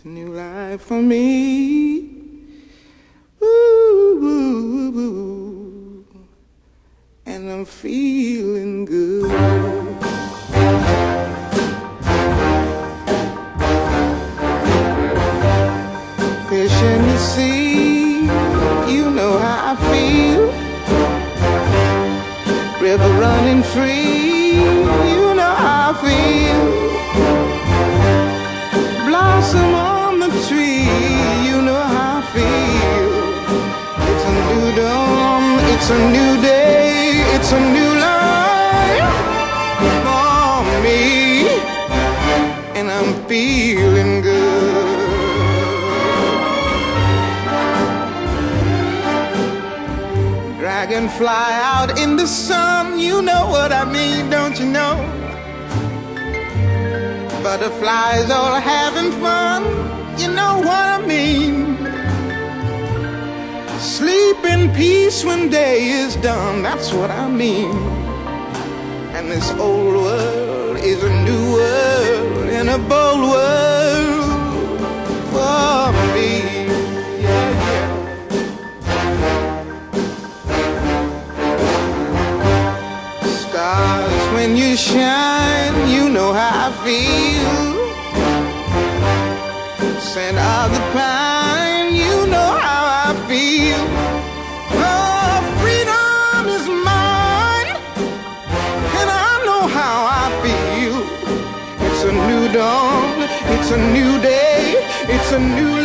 It's a new life for me. Woo, woo, woo, And I'm feeling good. Fish in the sea, you know how I feel. River running free, it's a new day, it's a new life for me, and I'm feeling good. Dragonfly out in the sun, you know what I mean, don't you know? Butterflies all having fun, you know what I mean. Sleep in peace when day is done, that's what I mean. And this old world is a new world and a bold world for me. Stars, when you shine, you know how I feel. Scent of the pine, you know how I feel. It's a new day, it's a new.